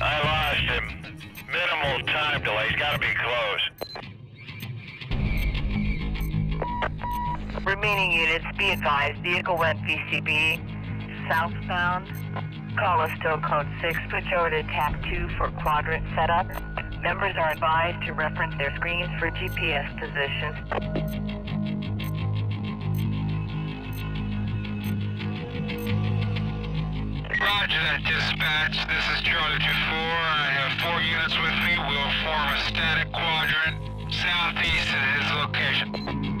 I lost him. Minimal time delay. He's gotta be close. Remaining units, be advised, vehicle went VCB, southbound. Call us still code 6, switch over to TAC 2 for quadrant setup. Members are advised to reference their screens for GPS positions. Roger that, dispatch. This is Charlie 24. I have four units with me. We'll form a static quadrant southeast of his location.